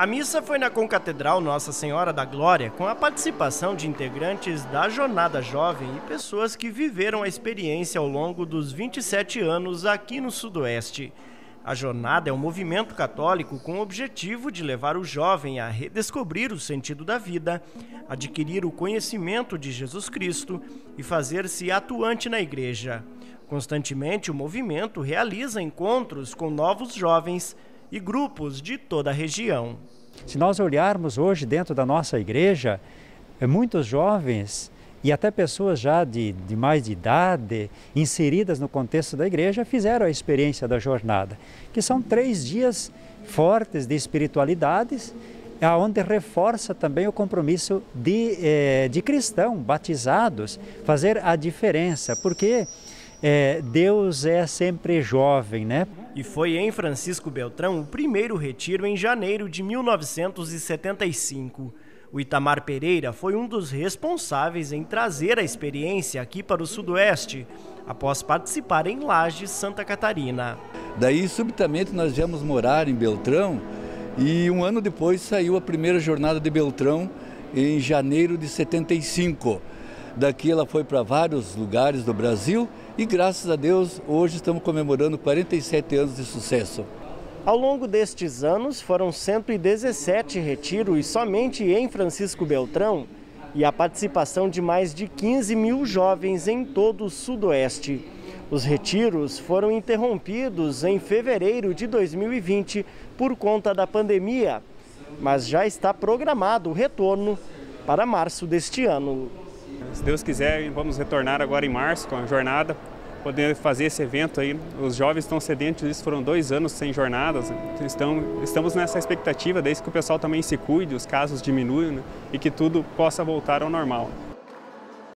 A missa foi na Concatedral Nossa Senhora da Glória, com a participação de integrantes da Jornada Jovem e pessoas que viveram a experiência ao longo dos 27 anos aqui no Sudoeste. A jornada é um movimento católico com o objetivo de levar o jovem a redescobrir o sentido da vida, adquirir o conhecimento de Jesus Cristo e fazer-se atuante na igreja. Constantemente, o movimento realiza encontros com novos jovens e grupos de toda a região. Se nós olharmos hoje dentro da nossa igreja, é, muitos jovens e até pessoas já de, de mais de idade, inseridas no contexto da igreja, fizeram a experiência da jornada, que são três dias fortes de espiritualidades, aonde reforça também o compromisso de, eh, de cristão, batizados, fazer a diferença, porque é, Deus é sempre jovem, né? E foi em Francisco Beltrão o primeiro retiro em janeiro de 1975. O Itamar Pereira foi um dos responsáveis em trazer a experiência aqui para o Sudoeste, após participar em Lages, Santa Catarina. Daí, subitamente, nós viemos morar em Beltrão e um ano depois saiu a primeira jornada de Beltrão em janeiro de 75. Daqui ela foi para vários lugares do Brasil e graças a Deus hoje estamos comemorando 47 anos de sucesso. Ao longo destes anos foram 117 retiros somente em Francisco Beltrão e a participação de mais de 15 mil jovens em todo o Sudoeste. Os retiros foram interrompidos em fevereiro de 2020 por conta da pandemia, mas já está programado o retorno para março deste ano. Se Deus quiser, vamos retornar agora em março com a jornada, poder fazer esse evento aí. Os jovens estão sedentos, isso foram dois anos sem jornadas. Então, estamos nessa expectativa, desde que o pessoal também se cuide, os casos diminuam né, e que tudo possa voltar ao normal.